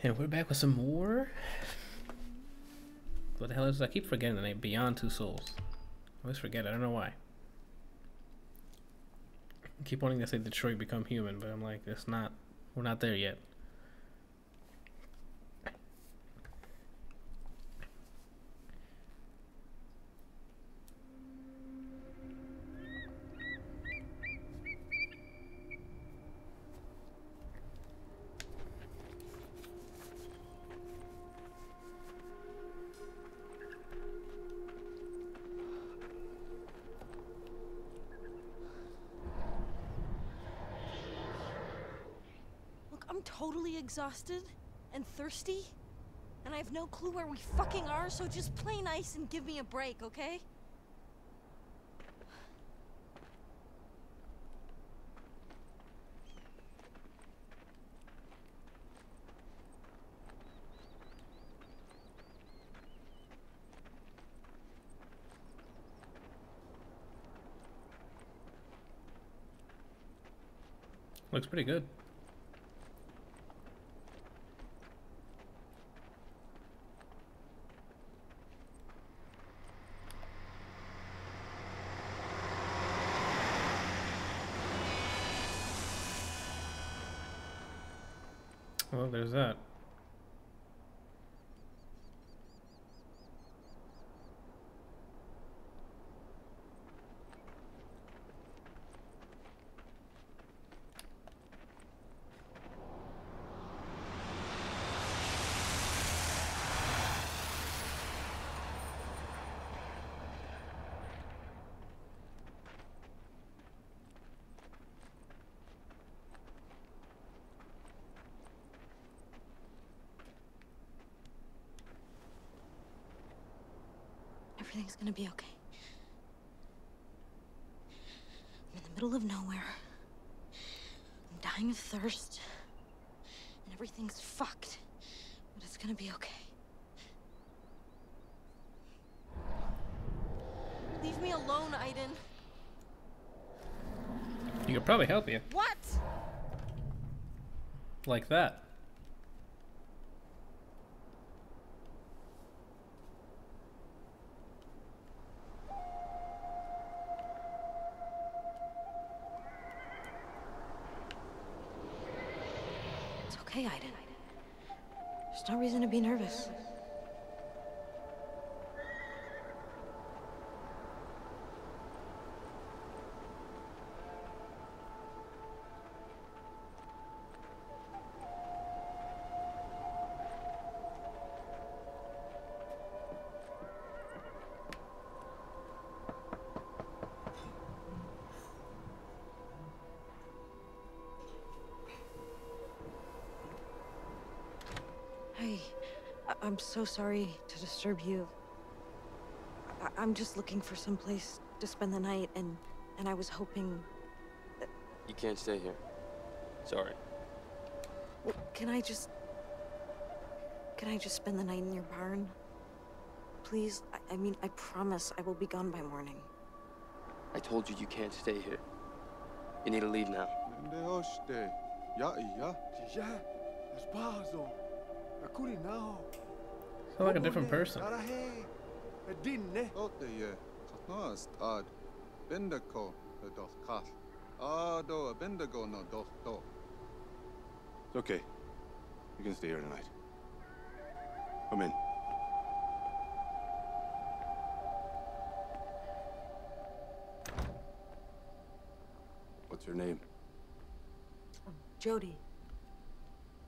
And we're back with some more. What the hell is? I keep forgetting the name. Beyond Two Souls. I always forget. I don't know why. I keep wanting to say Detroit Become Human, but I'm like, it's not. We're not there yet. Exhausted and thirsty, and I have no clue where we fucking are, so just play nice and give me a break, okay? Looks pretty good. Well, there's that. Everything's gonna be okay. I'm in the middle of nowhere. I'm dying of thirst. And everything's fucked. But it's gonna be okay. Leave me alone, Aiden. You could probably help you. What? Like that. It's okay, Aiden. There's no reason to be nervous. So sorry to disturb you. I- I'm just looking for some place to spend the night, and and I was hoping. That... You can't stay here. Sorry. Well, can I just? Can I just spend the night in your barn? Please, I, I mean, I promise I will be gone by morning. I told you you can't stay here. You need to leave now. Nde hoste. Ja, ja. Ja, spazo. Akuri now. Sound like a different person. Arahe. Dinne. Ote ye. Katnaast ad. Bindako. The dos kat. Ado a bindago no dos do. It's okay. You can stay here tonight. Come in. What's your name? Jodie,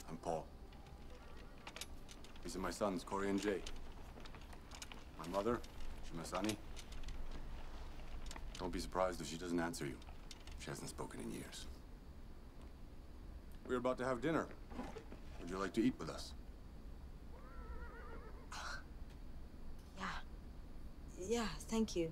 I'm Paul. These are my sons, Cory and Jay. My mother, Shimasani. Don't be surprised if she doesn't answer you. She hasn't spoken in years. We're about to have dinner. Would you like to eat with us? yeah, yeah, thank you.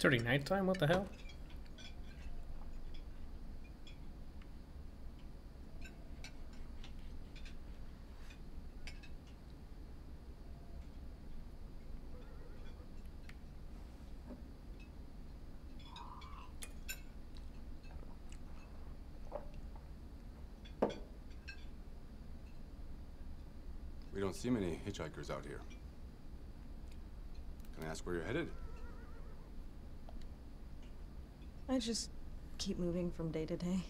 It's already nighttime. What the hell? We don't see many hitchhikers out here. Can I ask where you're headed? I just keep moving from day to day.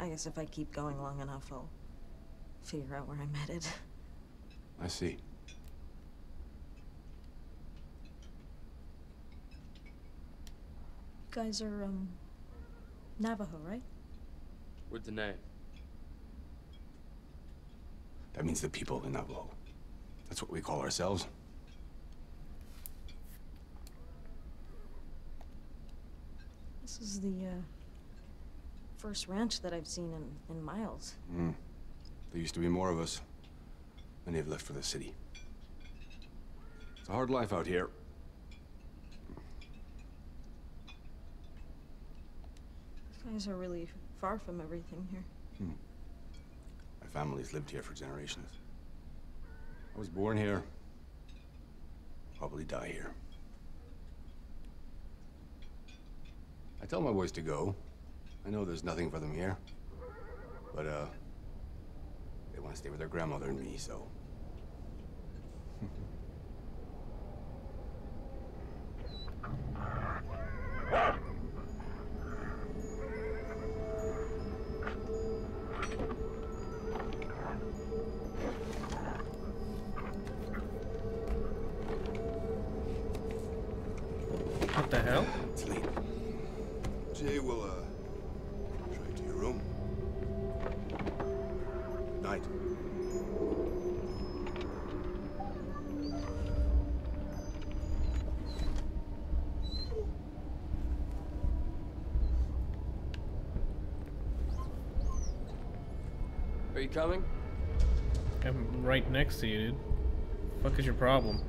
I guess if I keep going long enough, I'll figure out where I'm headed. I see. You guys are, um, Navajo, right? We're Diné. That means the people in Navajo. That's what we call ourselves. Is the, uh, first ranch that I've seen in, in miles. Hmm. There used to be more of us. Many have left for the city. It's a hard life out here. You guys are really far from everything here. My family's lived here for generations. I was born here. Probably die here. I tell my boys to go. I know there's nothing for them here. But, uh, they want to stay with their grandmother and me, so. You coming? I'm right next to you, dude. Fuck is your problem?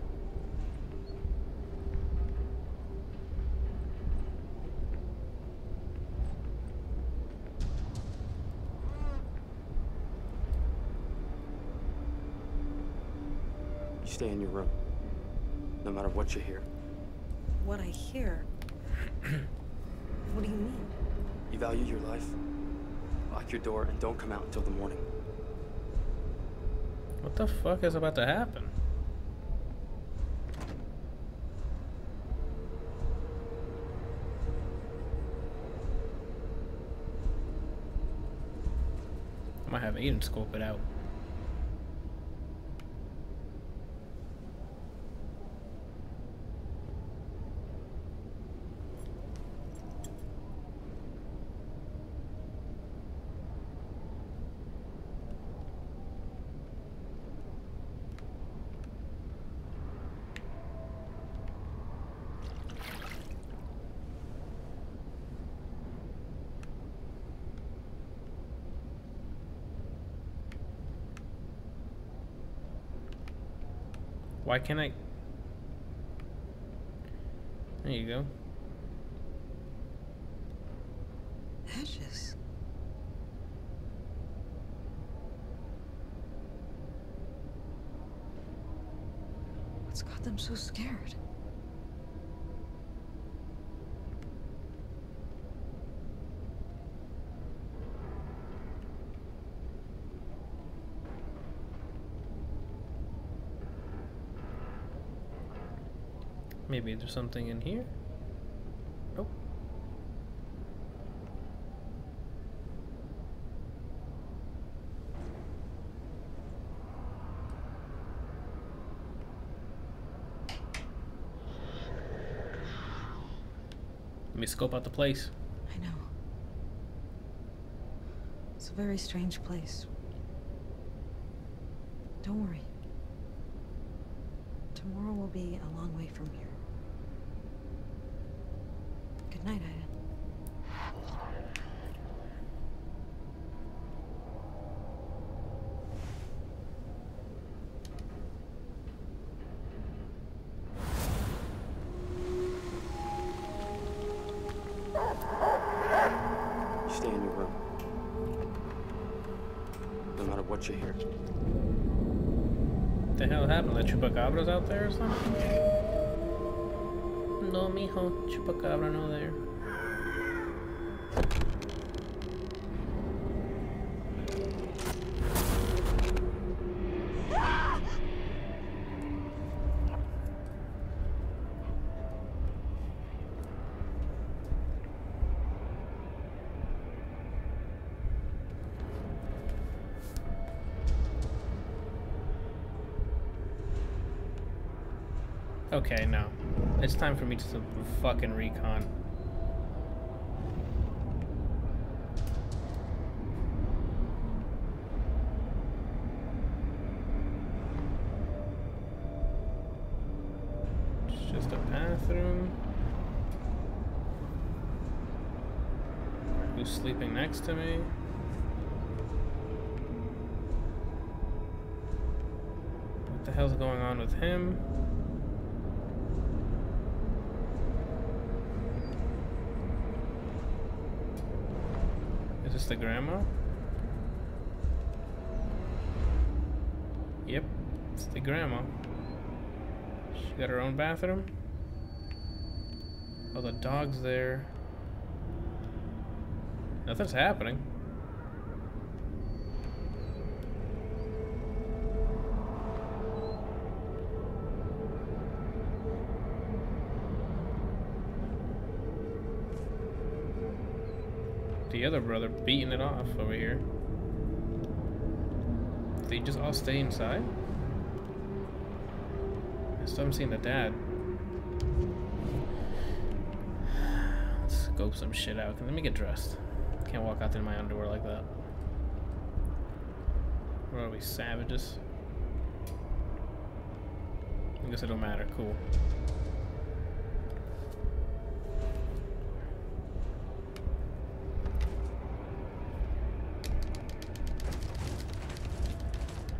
You stay in your room. No matter what you hear. What I hear. what do you mean? You value your life? Lock your door and don't come out until the morning. What the fuck is about to happen? I might have Aiden scope it out. Why can't I? There you go. Hedges. What's got them so scared? Maybe there's something in here. Nope. Let me scope out the place. I know. It's a very strange place. Out there or something? Okay, no. It's time for me to fucking recon. Just a bathroom. Who's sleeping next to me? What the hell's going on with him? The grandma? Yep, it's the grandma. She got her own bathroom. Oh, the dog's there. Nothing's happening. The other brother beating it off over here. They just all stay inside? I still haven't seen the dad. Let's scope some shit out. Let me get dressed. Can't walk out there in my underwear like that. What are we, savages? I guess it don't matter. Cool.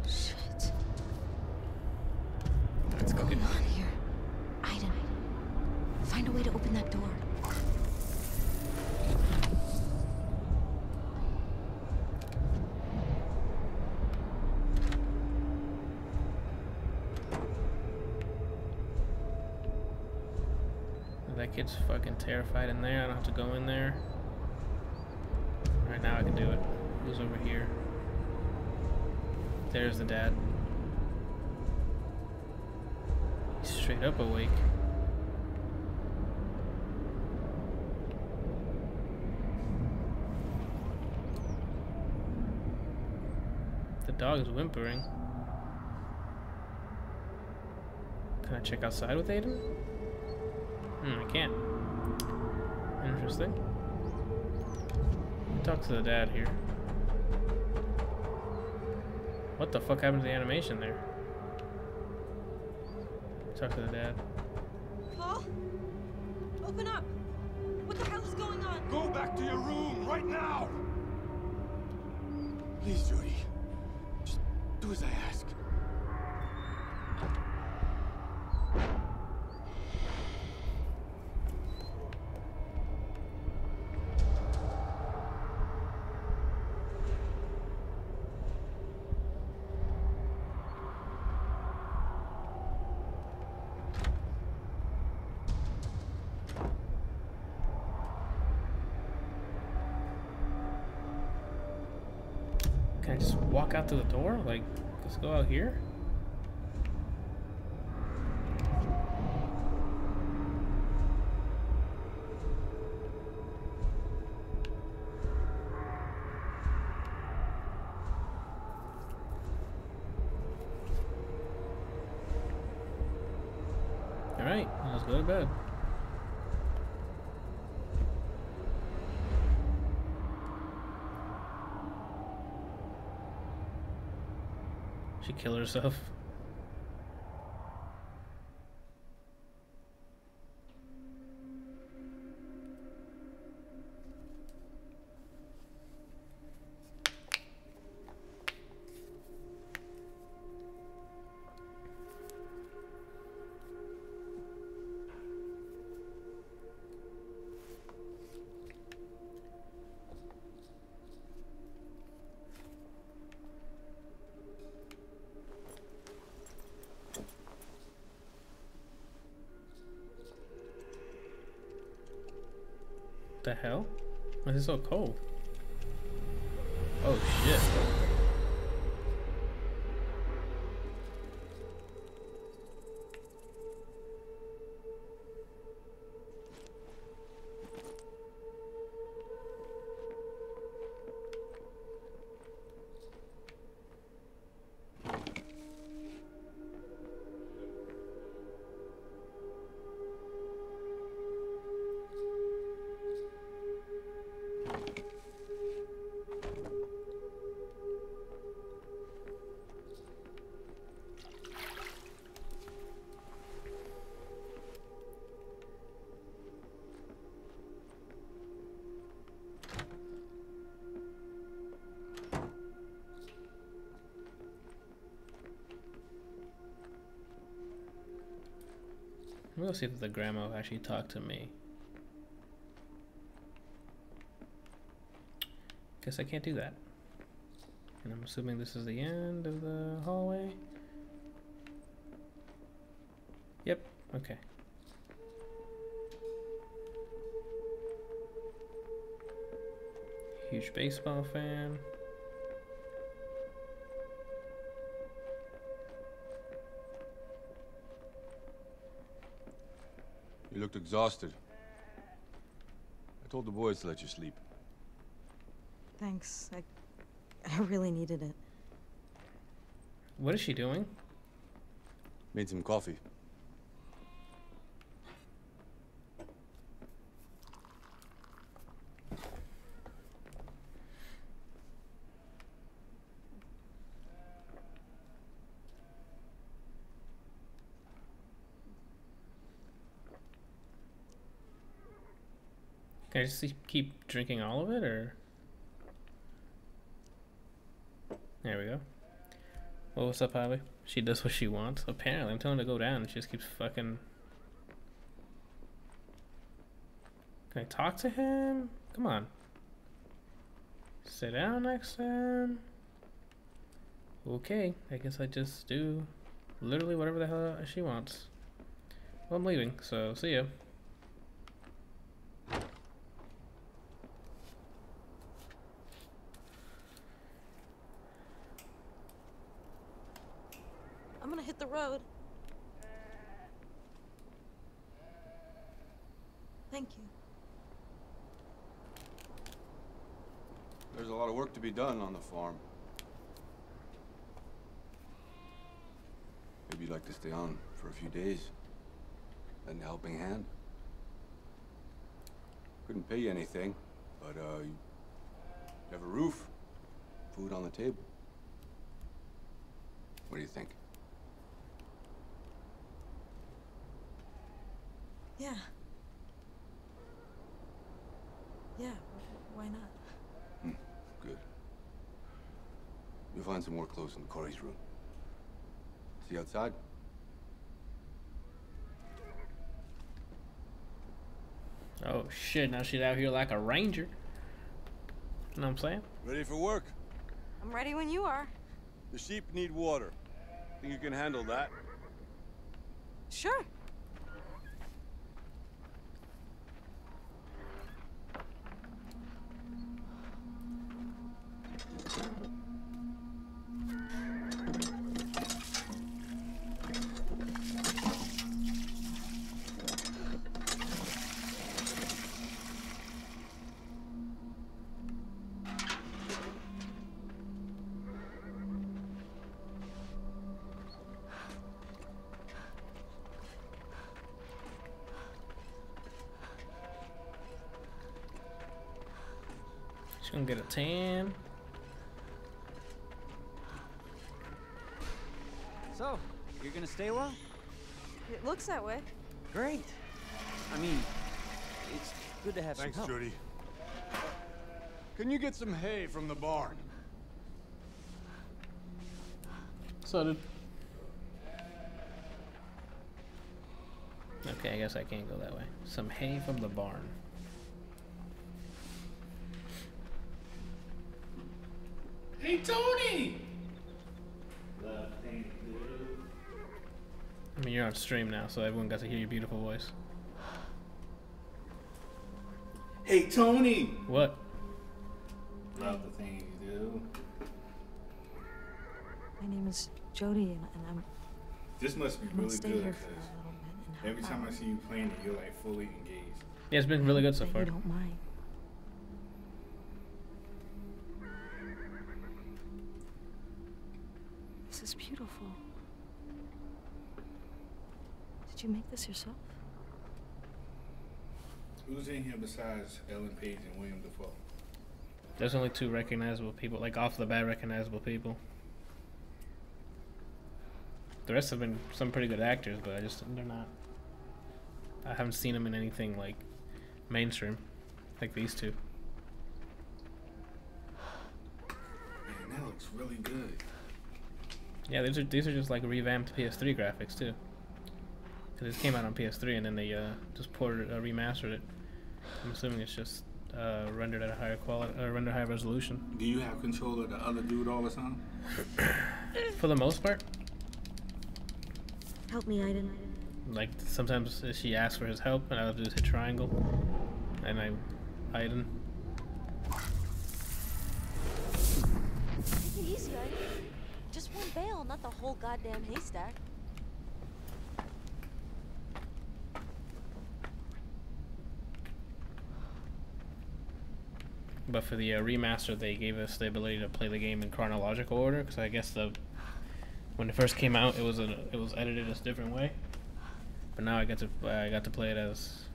Shit. Let's go Going on here. Aiden. Find a way to open that door. That kid's terrified in there. I don't have to go in there. Right now I can do it. Who's over here? There's the dad. He's straight up awake. The dog is whimpering. Can I check outside with Aiden? Hmm, I can't. Interesting. Talk to the dad here. What the fuck happened to the animation there? Talk to the dad. Paul? Open up! What the hell is going on? Go back to your room right now! Please, Judy. Just do as I ask. Can I just walk out to the door? Like, let's go out here? Alright, let's go to bed. Killed herself. So cold? Oh shit. See if the grandma actually talked to me. Guess I can't do that. And I'm assuming this is the end of the hallway. Yep, okay. Huge baseball fan. Looked exhausted. I told the boys to let you sleep. Thanks. I, I really needed it. What is she doing? Made some coffee. Just keep drinking all of it, or? There we go. Well, what's up, Holly? She does what she wants. Apparently, I'm telling her to go down, and she just keeps fucking. Can I talk to him? Come on. Sit down next him. Okay, I guess I just do literally whatever the hell she wants. Well, I'm leaving, so see ya. I'm gonna hit the road. Thank you. There's a lot of work to be done on the farm. Maybe you'd like to stay on for a few days. Lend a helping hand. Couldn't pay you anything, but uh, you have a roof, food on the table. What do you think? Yeah. Yeah, wh- why not? Good. You'll find some more clothes in Cory's room. See you outside? Oh shit, now she's out here like a ranger. You know what I'm saying? Ready for work? I'm ready when you are. The sheep need water. Think you can handle that? Sure. She's gonna get a tan. So, you're gonna stay long? It looks that way. Great. I mean, it's good to have Thanks, some help. Thanks, Judy. Can you get some hay from the barn? So did. Okay, I guess I can't go that way. Some hay from the barn. Hey, Tony! I mean, you're on stream now, so everyone got to hear your beautiful voice. Hey, Tony! What? Love the things you do. My name is Jodie, and, and I'm. This must be I'm really stay good here for a because little bit and every time I see you playing it, you're like fully engaged. Yeah, it's been really good so far. You don't mind. Is beautiful. Did you make this yourself? Who's in here besides Ellen Page and William Dafoe? There's only two recognizable people, like off the bat recognizable people. The rest have been some pretty good actors, but I just they're not. I haven't seen them in anything like mainstream, like these two. Man, that looks really good. Yeah, these are these are just like revamped PS3 graphics too. Cause this came out on PS3 and then they uh, just ported uh, remastered it. I'm assuming it's just uh, rendered at a higher quality, uh, rendered high resolution. Do you have control of the other dude all the time? For the most part, Help me, Aiden. like sometimes she asks for his help and I'll have to just hit triangle, and I, Aiden. Take it easy, Aiden. Just one bale, not the whole goddamn haystack. But for the uh, remaster, they gave us the ability to play the game in chronological order because I guess the when it first came out, it was a, it was edited a different way. But now I get to I got to play it as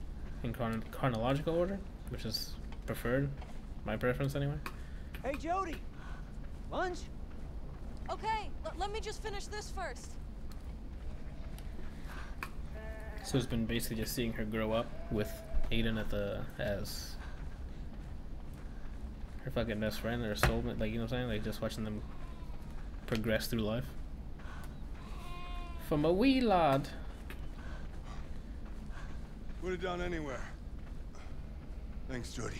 in chron- chronological order, which is preferred, my preference anyway. Hey, Jodie! Lunch? Okay, l- let me just finish this first. So it's been basically just seeing her grow up with Aiden at the as her fucking best friend or soulmate, like you know what I'm saying? Like just watching them progress through life. From a wee lad. Put it down anywhere. Thanks, Jodie.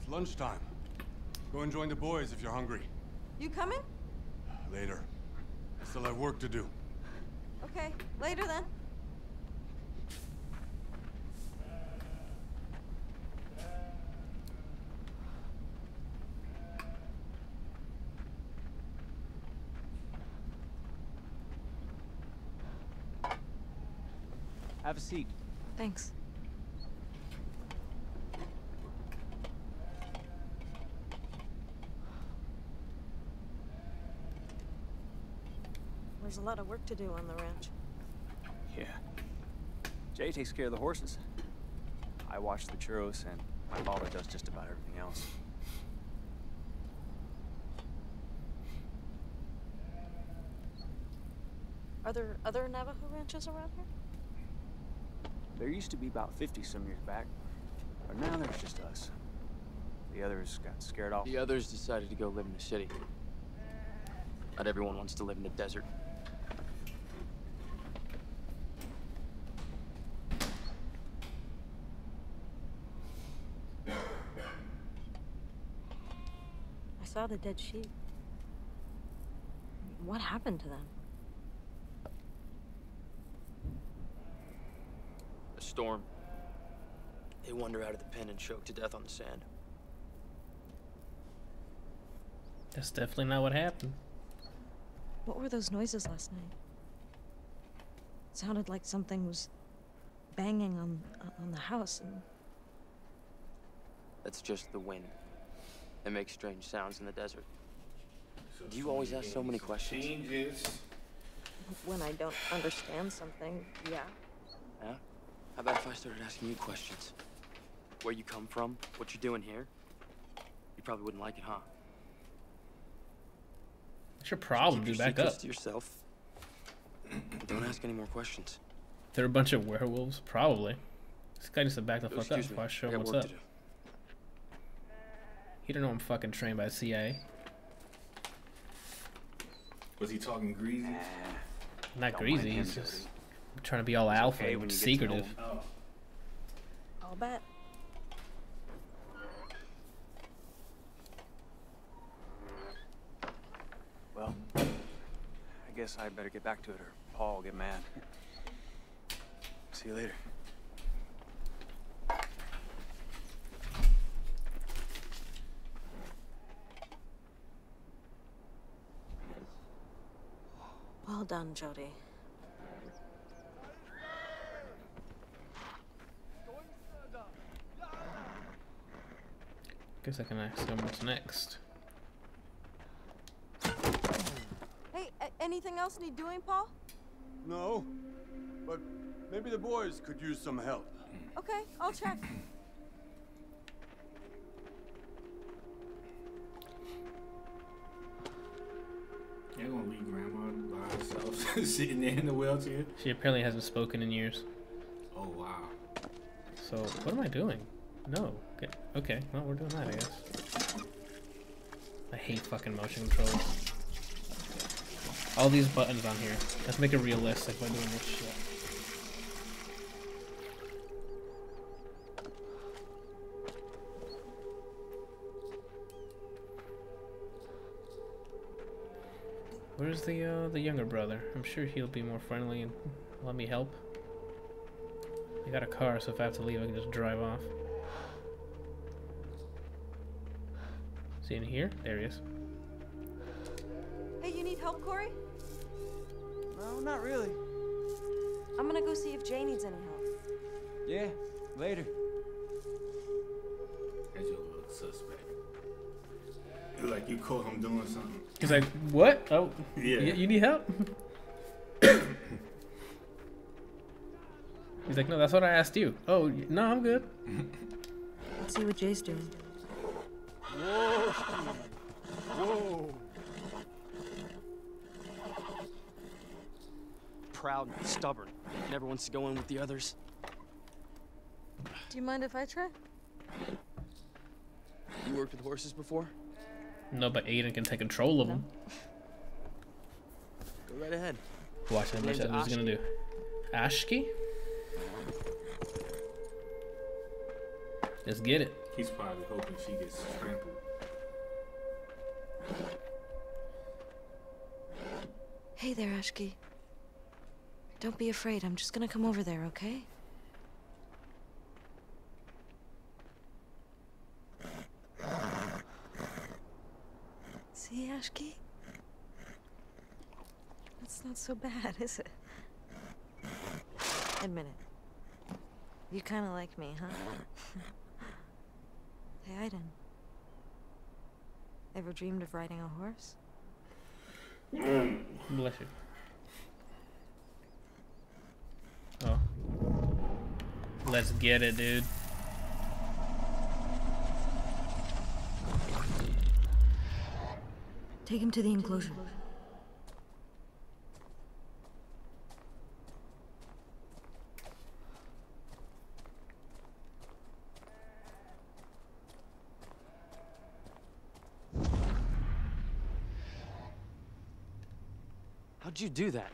It's lunchtime. Go and join the boys if you're hungry. You coming? Later. I still have work to do. Okay, later then. Have a seat. Thanks. There's a lot of work to do on the ranch. Yeah. Jay takes care of the horses. I watch the churros, and my father does just about everything else. Are there other Navajo ranches around here? There used to be about 50 some years back, but now there's just us. The others got scared off. The others decided to go live in the city. Not everyone wants to live in the desert. The dead sheep. What happened to them? A storm. They wander out of the pen and choke to death on the sand. That's definitely not what happened. What were those noises last night? It sounded like something was banging on on the house and That's just the wind. It make strange sounds in the desert. Do you always ask so many questions? Changes. when I don't understand something, yeah. Yeah? How about if I started asking you questions? Where you come from? What you're doing here? You probably wouldn't like it, huh? What's your problem, Keep dude? your Back up. to yourself. Don't ask any more questions. They're a bunch of werewolves, probably. This guy needs to back the Oh, fuck up excuse me. before I show I him got what's work up. To do. He don't know I'm fucking trained by the CIA. Was he talking greasy? Not Don't greasy. mind him, He's just trying to be all It's alpha okay and when you get to know secretive. Oh. I'll bet. Well, I guess I'd better get back to it or Paul will get mad. See you later. Well done, Jodie. Guess I can ask them what's next. Hey, anything else need doing, Paul? No, but maybe the boys could use some help. Okay, I'll check. Herself, sitting there in the wheelchair. She apparently hasn't spoken in years. Oh wow. So what am I doing? No. Okay. Okay. Well, we're doing that, I guess. I hate fucking motion controls. All these buttons on here. Let's make it realistic by doing this shit. The uh, the younger brother? I'm sure he'll be more friendly and let me help. I got a car, so if I have to leave, I can just drive off. Is he in here? There he is. Hey, you need help, Cory? No, not really. I'm gonna go see if Jay needs any help. Yeah, later. That's your little suspect. It's like you caught him doing something. He's like, what? Oh, Yeah. y- you need help? He's like, no, that's what I asked you. Oh, no, I'm good. Let's see what Jay's doing. Whoa! Whoa! Proud and stubborn. Never wants to go in with the others. Do you mind if I try? You worked with horses before? No, but Aiden can take control of him. Go right ahead. Watch how much Name's that is gonna do. Ashki? Let's get it. He's probably hoping she gets trampled. Hey there, Ashki. Don't be afraid. I'm just gonna come over there, okay? See, Ashki? That's not so bad, is it? Admit it. You kind of like me, huh? hey, Aiden. Ever dreamed of riding a horse? Mm. Bless you. Oh. Let's get it, dude. Take him to the enclosure. You do that?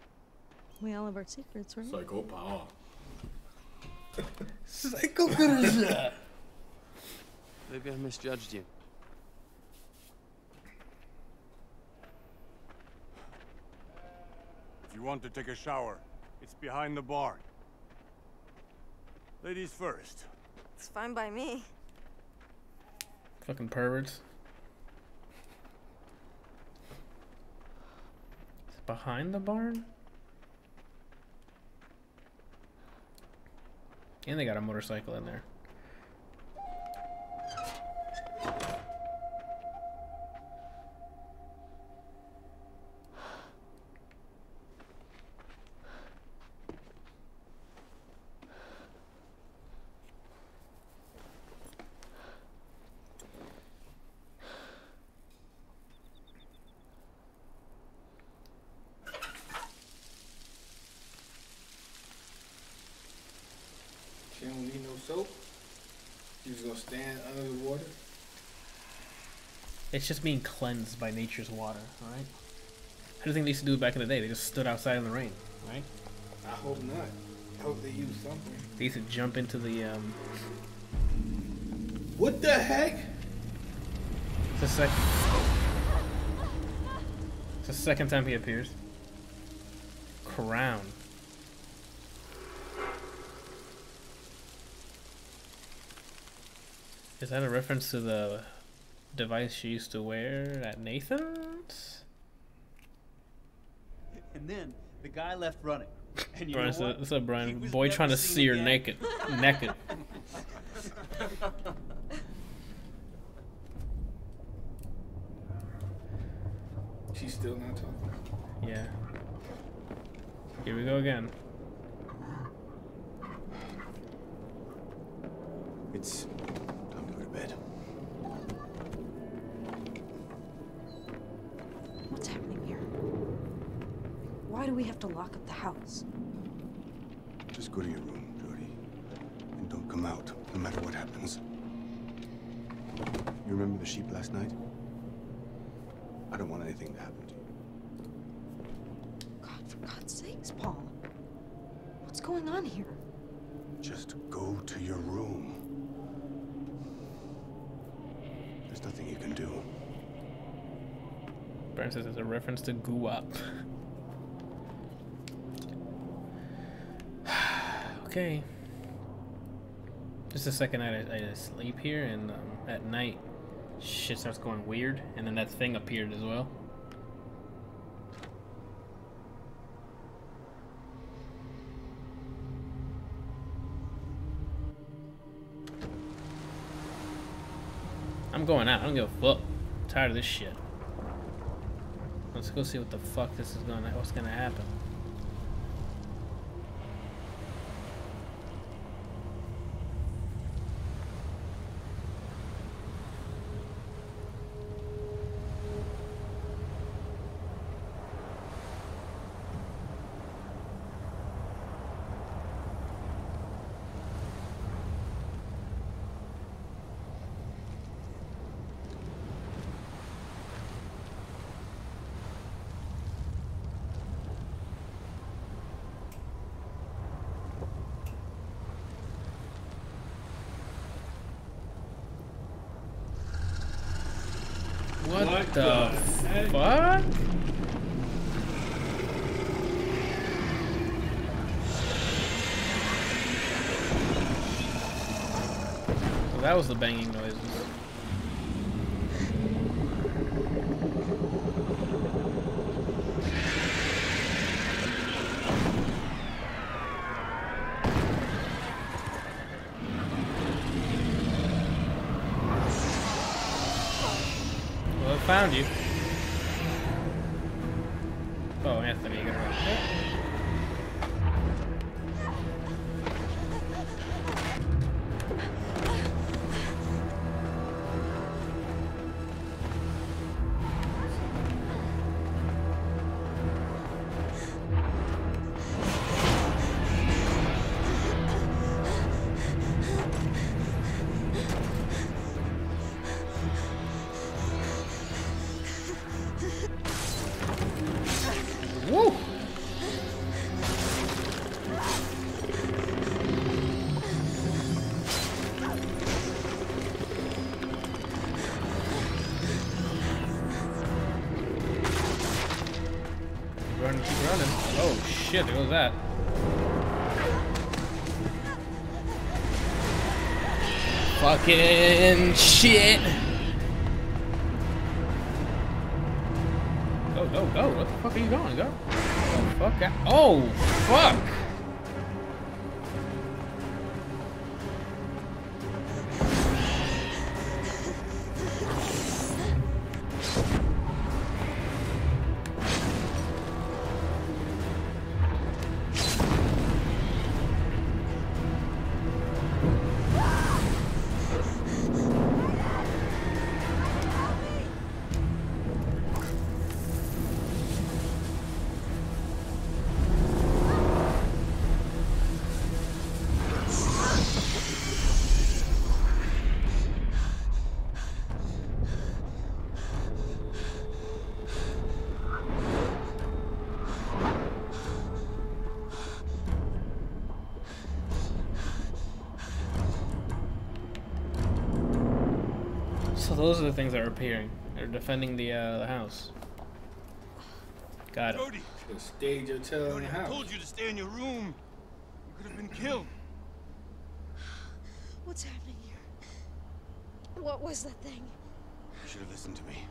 We all have our secrets, right? Psycho power. Psycho Cruiser. Maybe I misjudged you. If you want to take a shower, it's behind the barn. Ladies first. It's fine by me. Fucking perverts. Is it behind the barn? And they got a motorcycle in there. She don't need no soap. She's gonna stand under the water. It's just being cleansed by nature's water, alright? How do you think they used to do it back in the day? They just stood outside in the rain, right? I hope not. I hope they use something. They used to jump into the, um... What the heck? It's the second... It's the second time he appears. Crown. Is that a reference to the device she used to wear at Nathan's? And then the guy left running. And you Brian, know what's up, what? what's up, Brian? Boy trying to see her again. naked. naked. She's still not talking. Yeah. Here we go again. It's time to go to bed. What's happening here? Why do we have to lock up the house? Just go to your room, Jodie. And don't come out, no matter what happens. You remember the sheep last night? I don't want anything to happen to you. God, for God's sakes, Paul. What's going on here? Just go to your room. There's nothing you can do. Brian says it's a reference to Goo Up. okay. Just the second night I, I sleep here, and um, at night, shit starts going weird, and then that thing appeared as well. I'm going out. I don't give a fuck. I'm tired of this shit. Let's go see what the fuck this is gonna what's gonna happen. What, What the, the heck? fuck? So that was the banging noises. Well, I found you. Shit, there goes that. Fucking shit! So those are the things that are appearing. They're defending the uh, the house. Got it. Jodie, Should've stayed your tail in Jodie, the I house. told you to stay in your room. You could have been killed. What's happening here? What was that thing? You should have listened to me.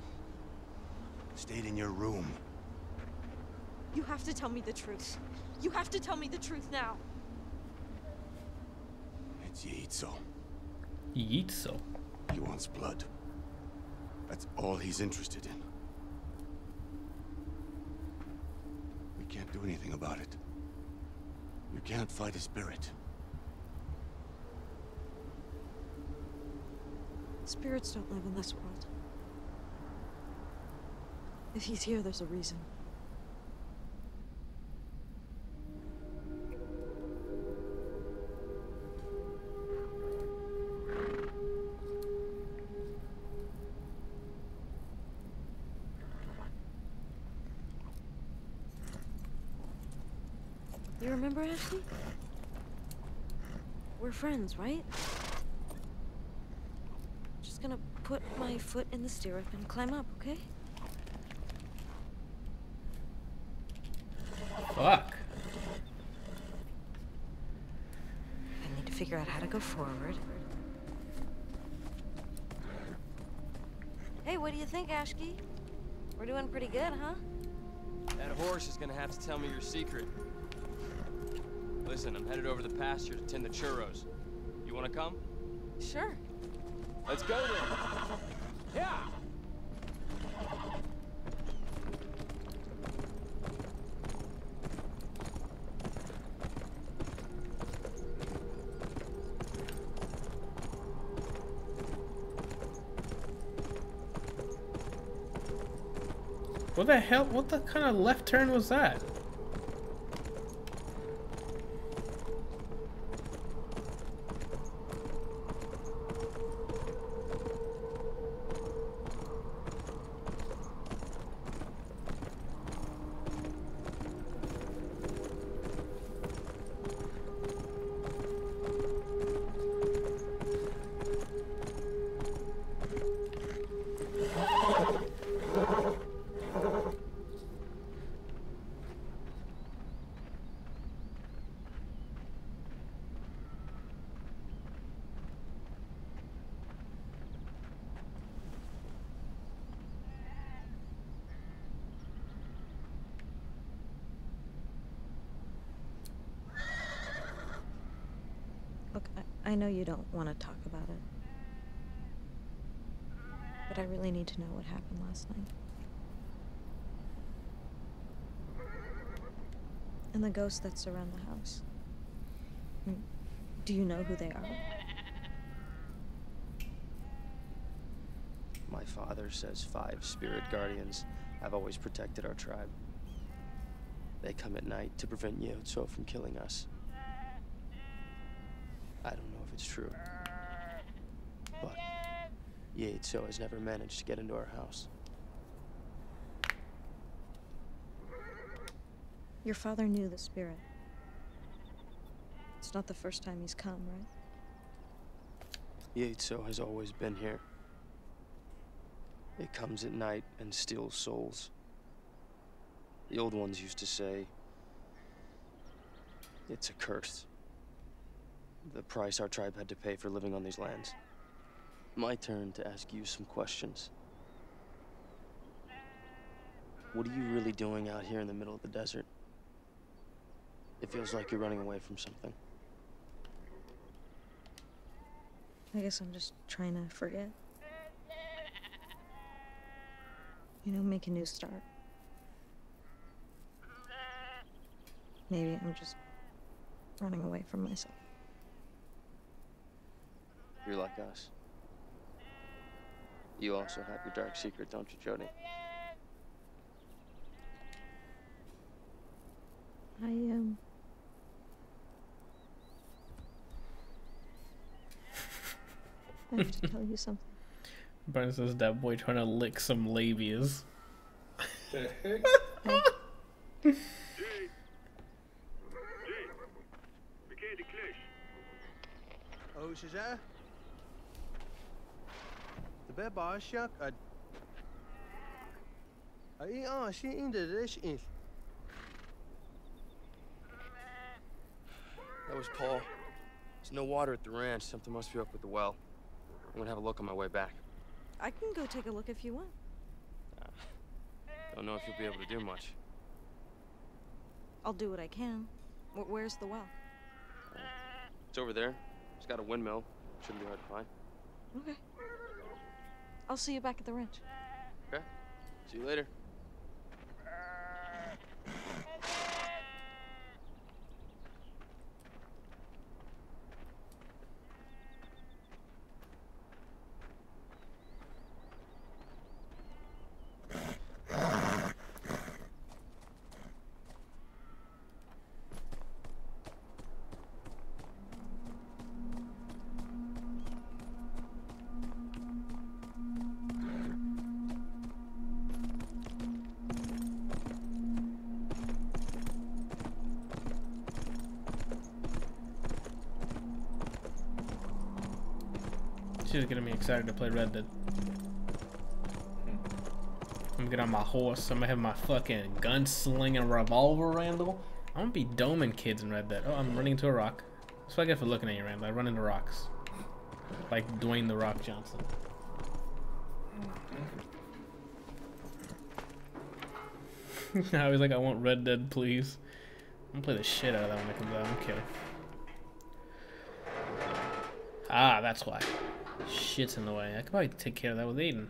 Stayed in your room. You have to tell me the truth. You have to tell me the truth now. It's Yiitzo. Yiitzo. He wants blood. That's all he's interested in. We can't do anything about it. You can't fight a spirit. Spirits don't live in this world. If he's here, there's a reason. Remember Ashley? We're friends, right? Just gonna put my foot in the stirrup and climb up, okay? Fuck. I need to figure out how to go forward. Hey, what do you think, Ashki? We're doing pretty good, huh? That horse is gonna have to tell me your secret. Listen, I'm headed over the pasture to tend the churros. You wanna come? Sure. Let's go then. Yeah! What the hell? What the kind of left turn was that? I, know you don't want to talk about it. But I really need to know what happened last night. And the ghosts that surround the house. Mm, Do you know who they are? My father says five spirit guardians have always protected our tribe. They come at night to prevent Yotso from killing us. I don't know if it's true. But Yotso has never managed to get into our house. Your father knew the spirit. It's not the first time he's come, right? Yotso has always been here. It comes at night and steals souls. The old ones used to say, it's a curse. The price our tribe had to pay for living on these lands. My turn to ask you some questions. What are you really doing out here in the middle of the desert? It feels like you're running away from something. I guess I'm just trying to forget. You know, make a new start. Maybe I'm just running away from myself. You're like us. You also have your dark secret, don't you, Jodie? I am. Um... I have to tell you something. Brian says that boy trying to lick some labias. Oh, heck? I... Jay. تبع بعشق أد أي آه شيء إنت ليش إنت That was Paul. There's no water at the ranch. Something must be up with the well. I'm gonna have a look on my way back. I can go take a look if you want. Don't know if you'll be able to do much. I'll do what I can. Wh- where's the well? It's over there. It's got a windmill. Shouldn't be hard to find. Okay. I'll see you back at the ranch. Okay. See you later. Excited to play Red Dead. I'm gonna get on my horse. I'm gonna have my fucking gun-slinging revolver, Randall. I'm gonna be doming kids in Red Dead. Oh, I'm running into a rock. That's what I get for looking at you, Randall. I run into rocks. Like Dwayne The Rock Johnson. I was like, I want Red Dead, please. I'm gonna play the shit out of that when it comes out. Okay. Ah, that's why. Shit's in the way. I could probably take care of that with Aiden.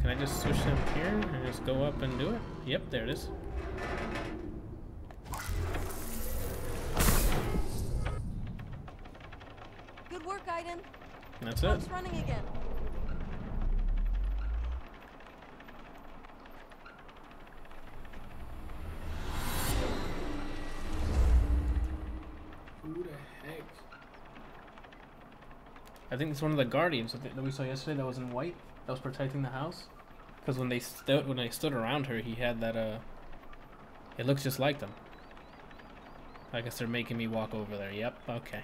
Can I just switch them here and just go up and do it? Yep, there it is. Good work, Aiden. That's it. Running again. Think it's one of the guardians that we saw yesterday that was in white that was protecting the house. Because when they stood when they stood around her, he had that uh. It looks just like them. I guess they're making me walk over there. Yep. Okay.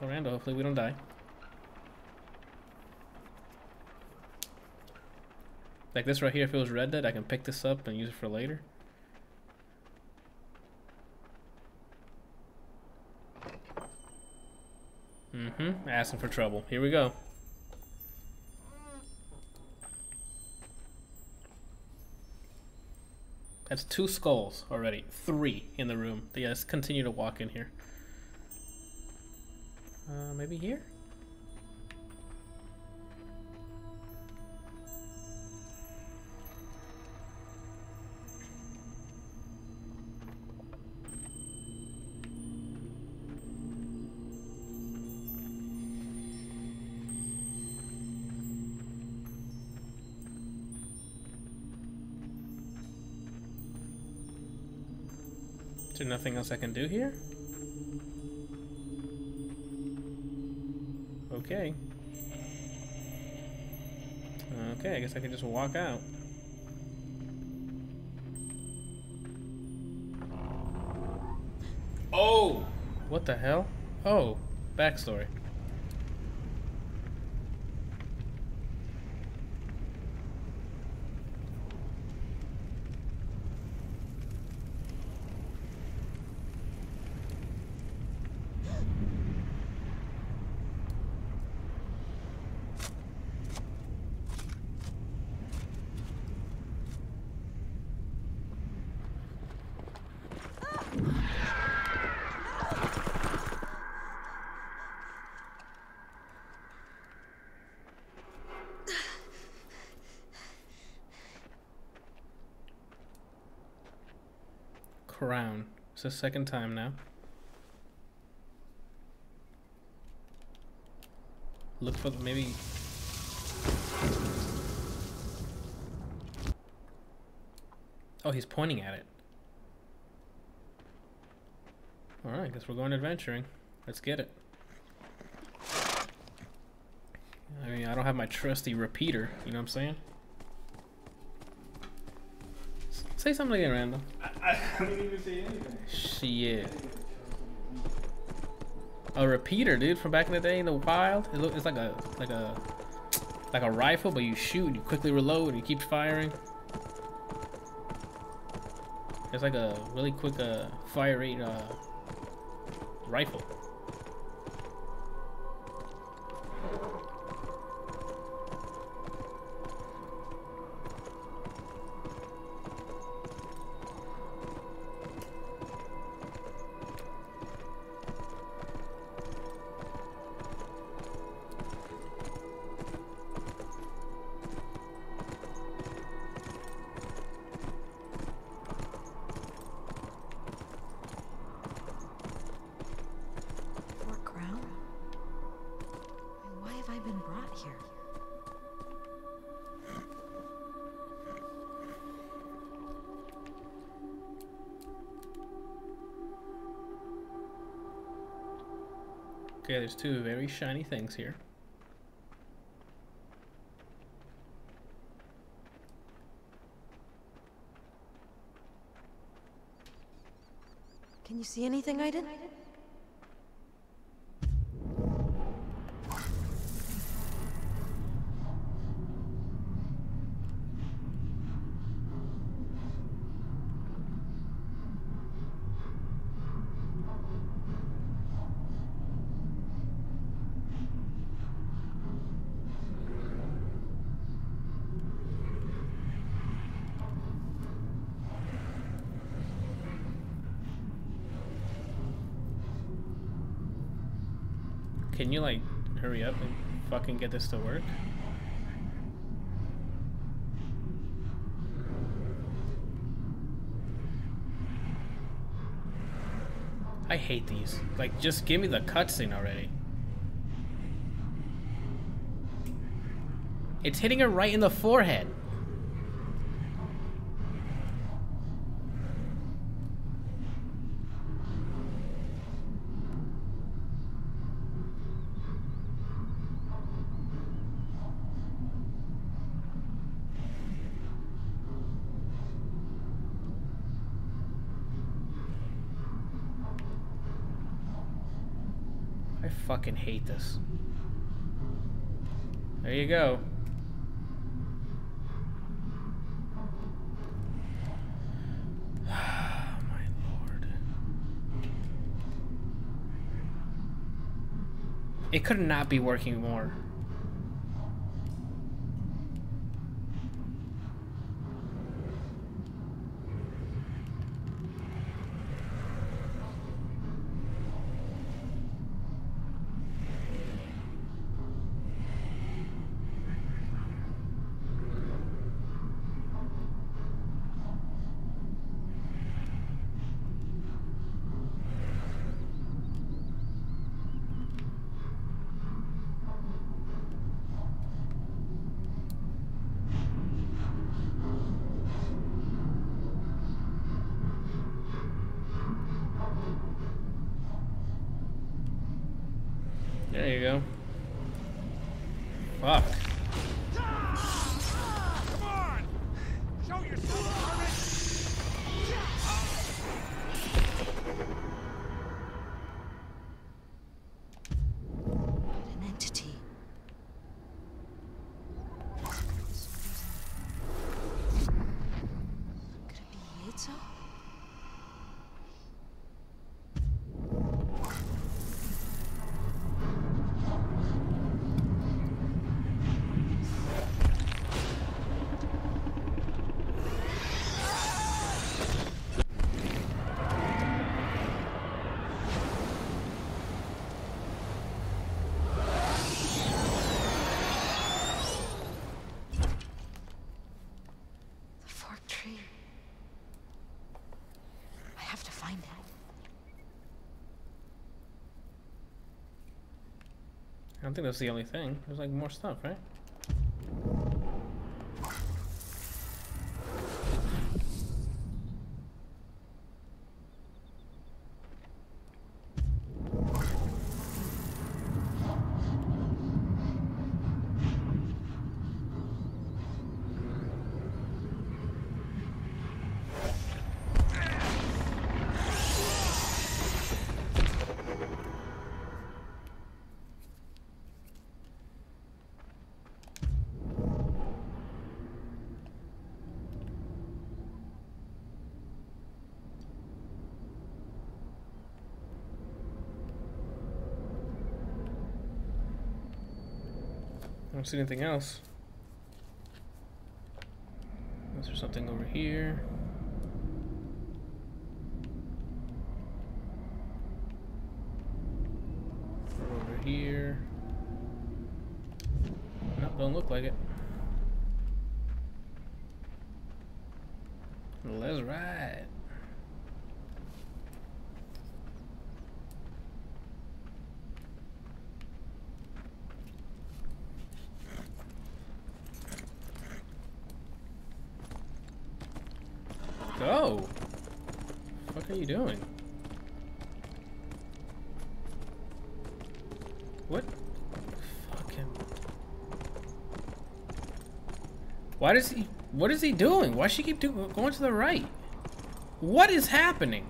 Orlando, hopefully we don't die. Like this right here, if it was Red Dead, I can pick this up and use it for later. Mm-hmm. Asking for trouble. Here we go. That's two skulls already. Three in the room. Yeah, let's continue to walk in here. Uh, maybe here? Nothing else I can do here? Okay. Okay, I guess I can just walk out. Oh! What the hell? Oh, backstory. Crown. It's the second time now. Look for maybe. Oh, he's pointing at it. Alright, guess we're going adventuring. Let's get it. I mean, I don't have my trusty repeater, you know what I'm saying? Say something again, Randall. I, I didn't even say anything. Shit. A repeater, dude, from back in the day in the wild. It look, it's like a like a like a rifle, but you shoot, you quickly reload, and you keep firing. It's like a really quick uh, fire rate uh, rifle. Two very shiny things here. Can you see anything, Aiden? Can you like hurry up and fucking get this to work? I hate these. Like, just give me the cutscene already. It's hitting her right in the forehead. Fucking hate this. There you go. It could not be working more. Don't think that's the only thing. There's like more stuff, right? Don't see anything else. Is there something over here? Or over here? Nope, don't look like it. Let's ride. fuck are you doing? What? Fuck him. Why does he? What is he doing? Why does she keep do, going to the right? What is happening?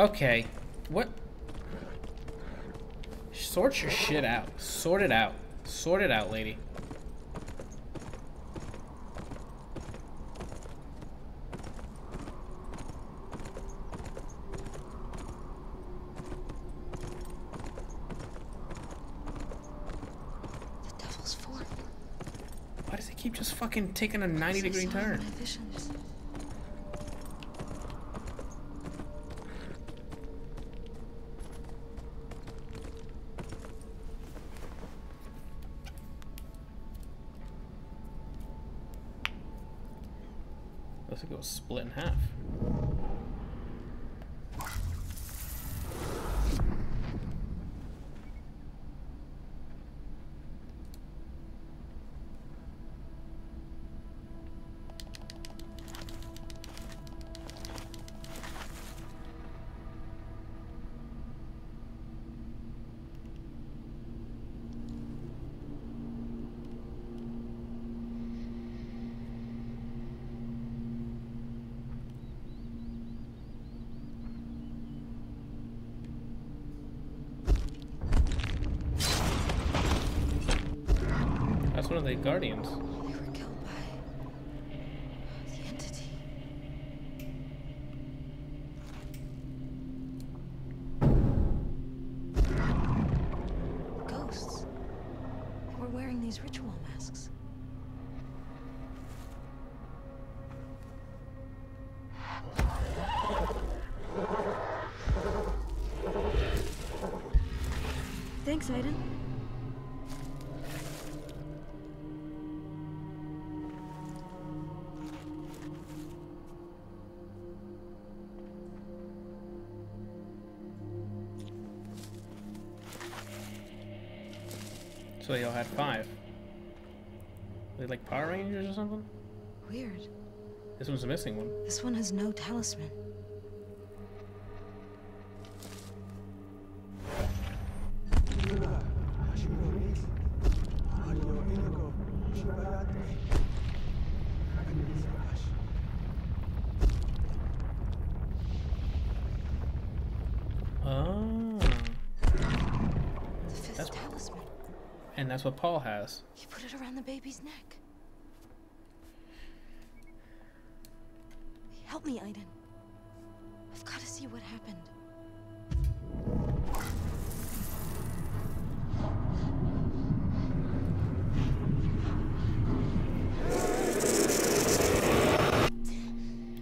Okay. What? Sort your shit out. Sort it out. Sort it out, lady. The Devil's Fork. Why does he keep just fucking taking a 90 degree it turn? The missing one. This one has no talisman. Ah. The fifth talisman. And that's what Paul has. He put it around the baby's neck. Help me, Aiden. I've got to see what happened.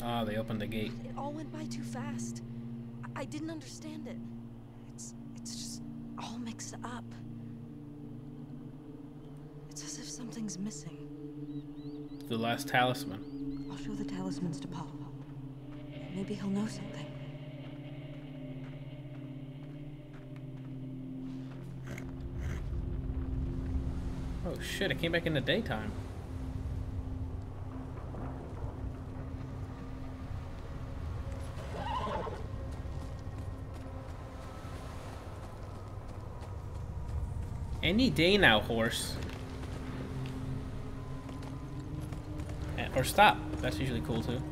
Ah, they opened the gate. It all went by too fast. I, I didn't understand it. It's it's just all mixed up. It's as if something's missing. The last talisman. I'll show the talismans to Paul. Maybe he'll know something. Oh shit, I came back in the daytime. Any day now, horse. Eh, Or stop. That's usually cool too.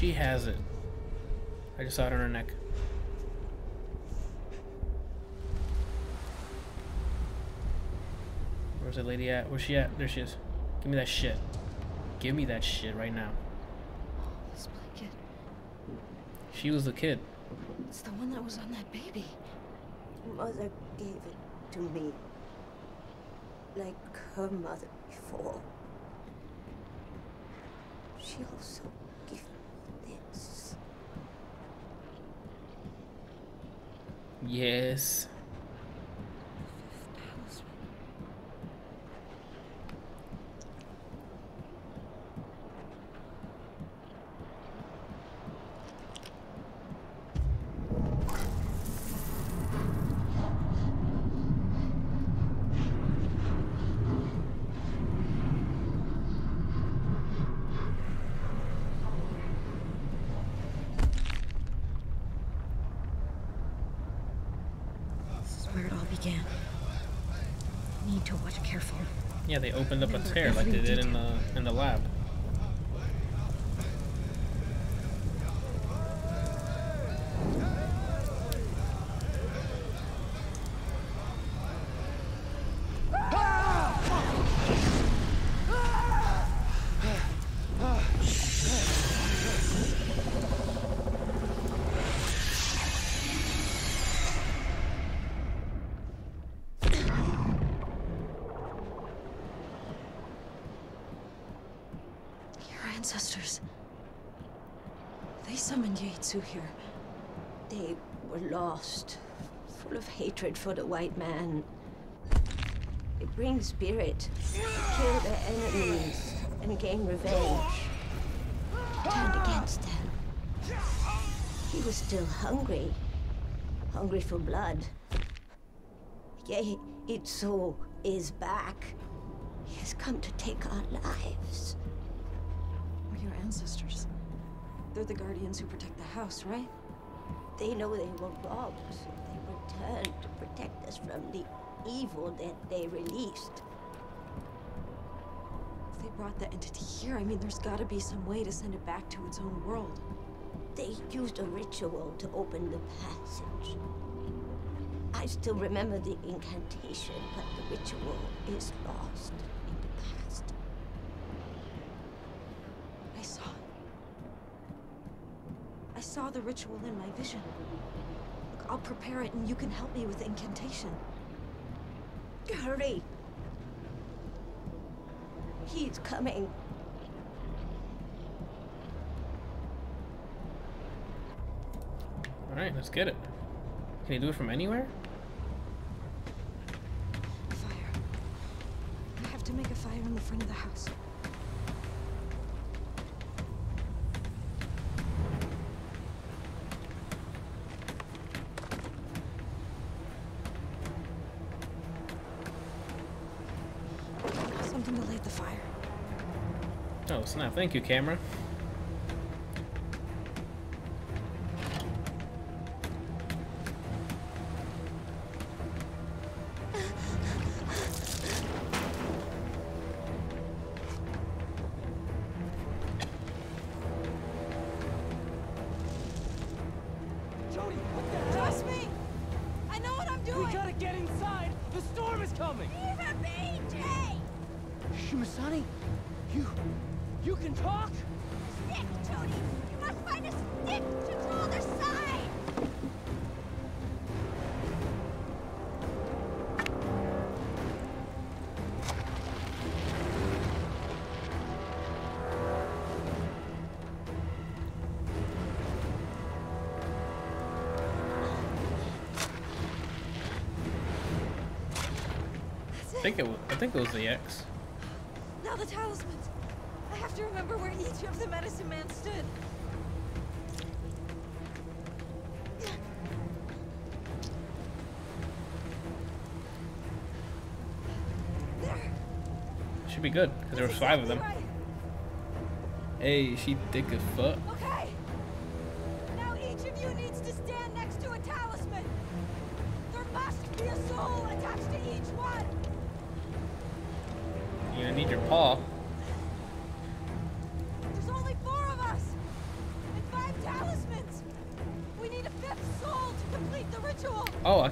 She has it. I just saw it on her neck. Where's that lady at? Where's she at? There she is. Give me that shit. Give me that shit right now. Oh, This blanket. She was the kid. It's the one that was on that baby. Mother gave it to me. Like her mother before. She also gave me this. Yes. This is where it all began. Need to watch careful. Yeah, they opened up a tear like they did in the in the lab. Your ancestors. They summoned Yaitsu here. They were lost, full of hatred for the white man. It brings spirit to kill their enemies and gain revenge. Turned against them. He was still hungry. Hungry for blood. Yaitsu is back. He has come to take our lives. We're your ancestors. They're the guardians who protect the house, right? They know they were robbed, so they returned to protect us from the evil that they released. If they brought the entity here, I mean, there's gotta be some way to send it back to its own world. They used a ritual to open the passage. I still remember the incantation, but the ritual is lost in the past. I saw. I saw the ritual in my vision. I'll prepare it and you can help me with the incantation. Hurry! He's coming. Alright, let's get it. Can you do it from anywhere? Fire. I have to make a fire in the front of the house. Something to light the fire. Oh, snap. Thank you, camera. Think it was, I think it was the X. Now the talismans! I have to remember where each of the medicine man stood. There! Should be good, because there was five of them. Hey, she thick as fuck.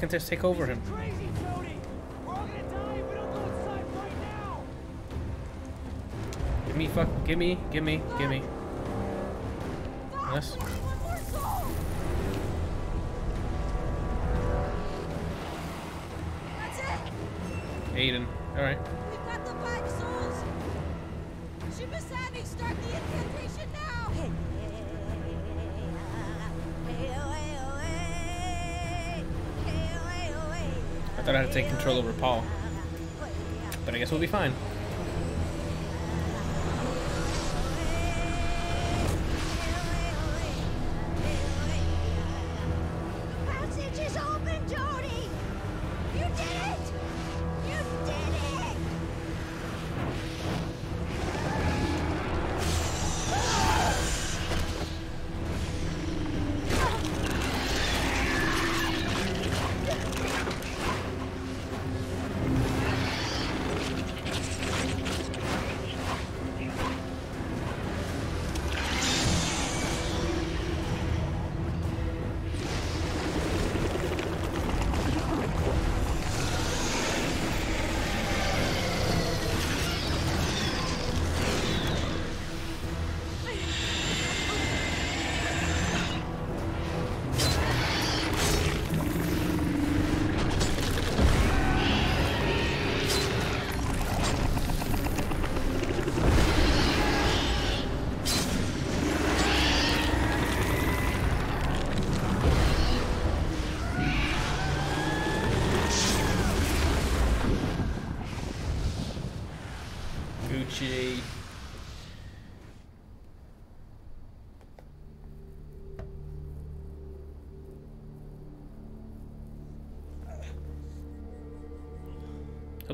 Can just take over him. All right! Give me, fuck, give me, give me, give me. Yes. Aiden. Alright. We've take control over Paul. But I guess we'll be fine.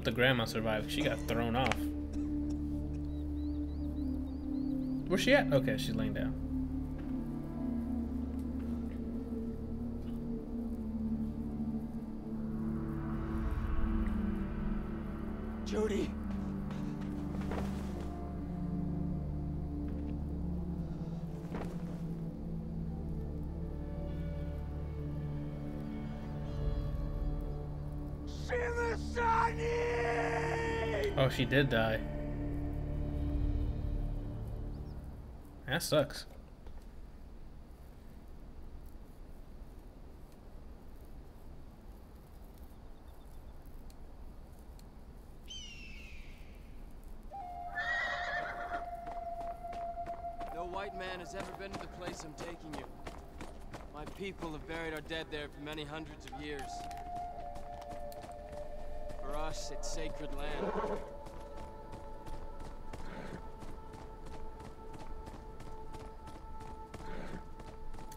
The grandma survived. She got thrown off. Where's she at? Okay, she's laying down. She did die. That sucks. No white man has ever been to the place I'm taking you. My people have buried our dead there for many hundreds of years. For us, it's sacred land.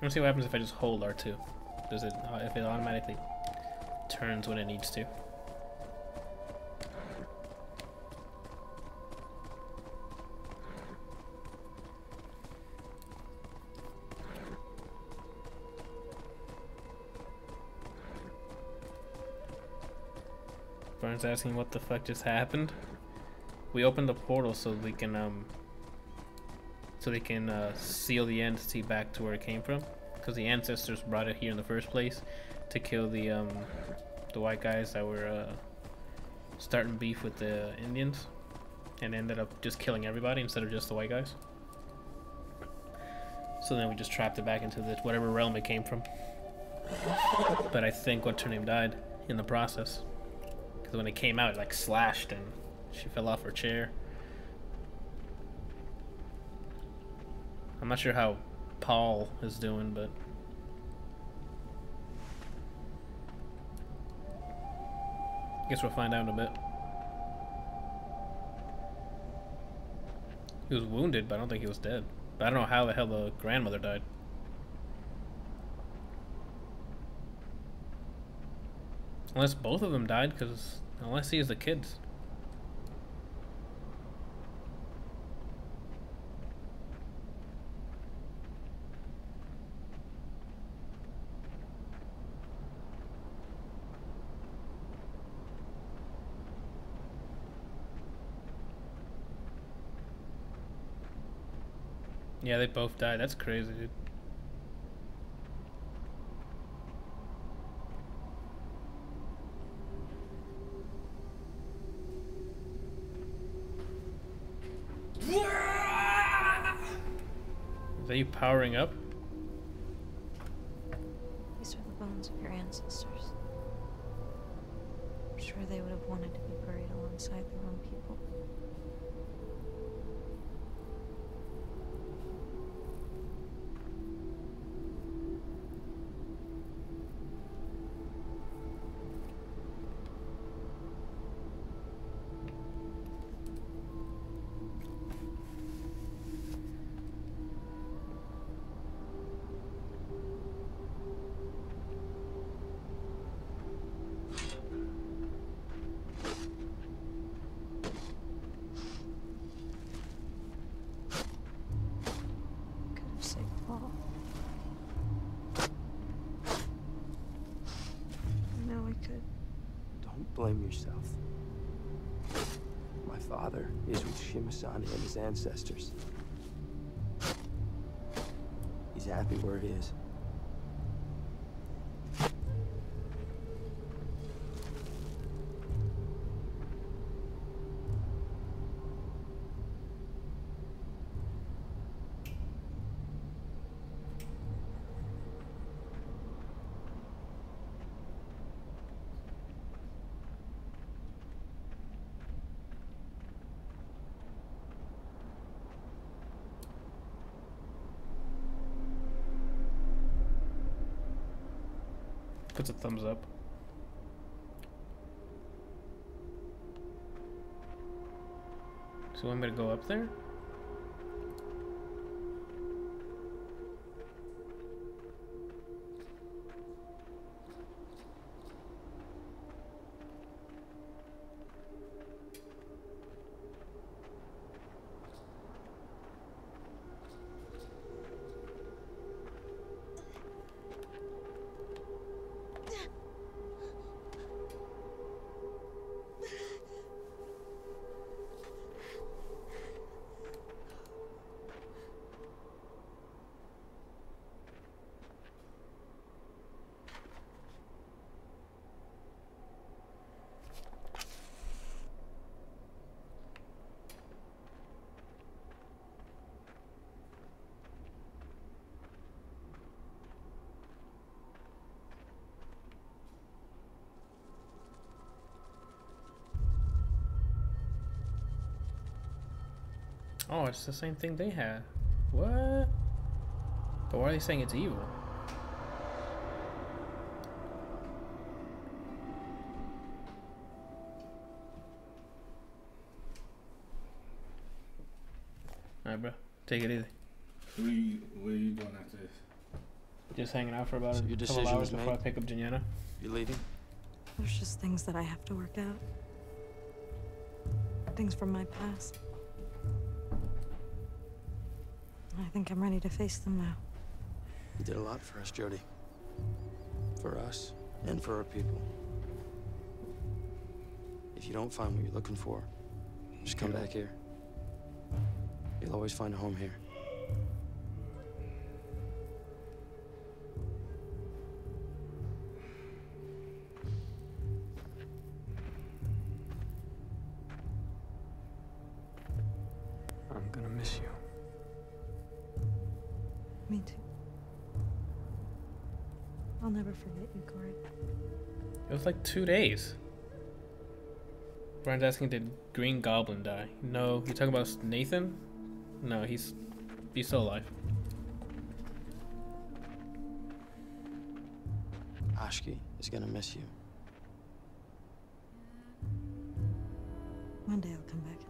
To see what happens if I just hold R2. Does it, uh, if it automatically turns when it needs to? Burns asking what the fuck just happened. We opened the portal so we can um so they can uh, seal the entity back to where it came from because the ancestors brought it here in the first place to kill the um the white guys that were uh, starting beef with the Indians and ended up just killing everybody instead of just the white guys. So then we just trapped it back into the whatever realm it came from. But I think what's her name died in the process. Because when it came out, it like slashed and she fell off her chair. I'm not sure how Paul is doing, but. I guess we'll find out in a bit. He was wounded, but I don't think he was dead. But I don't know how the hell the grandmother died. Unless both of them died, because I see is the kids. Yeah, they both died. That's crazy, dude. Are you powering up? Ancestors. He's happy where he is. Puts a thumbs up. So I'm gonna go up there? Oh, it's the same thing they had. What? But why are they saying it's evil? Alright, bro. Take it easy. What are you, what are you doing after this? Just hanging out for about So a couple hours was before I pick up Janiana. You leaving? There's just things that I have to work out. Things from my past. Think I'm ready to face them now. You did a lot for us, Jodie. For us, and for our people. If you don't find what you're looking for, just come back here. You'll always find a home here. Like two days. Brian's asking, did Green Goblin die? No. You talking about Nathan? No, he's he's still alive. Ashki is gonna miss you. One day I'll come back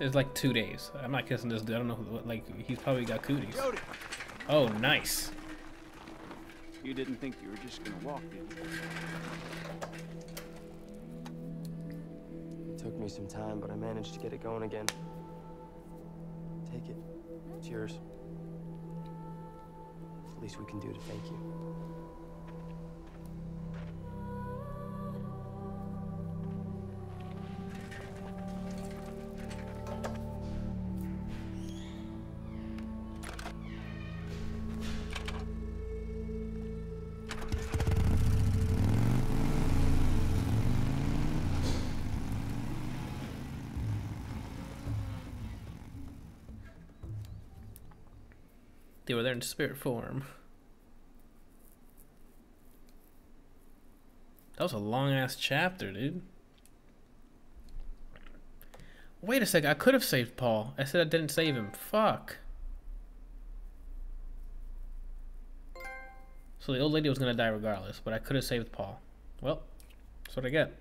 It's like two days. I'm not kissing this dude. I don't know. Who, like he's probably got cooties. Oh, nice. You didn't think you were just gonna walk, did you? It took me some time, but I managed to get it going again. Take it. It's yours. It's the least we can do to thank you. In spirit form. That was a long ass chapter, dude. Wait a second, I could have saved Paul. I said I didn't save him. Fuck. So the old lady was gonna die regardless, but I could have saved Paul. Well, that's what I get.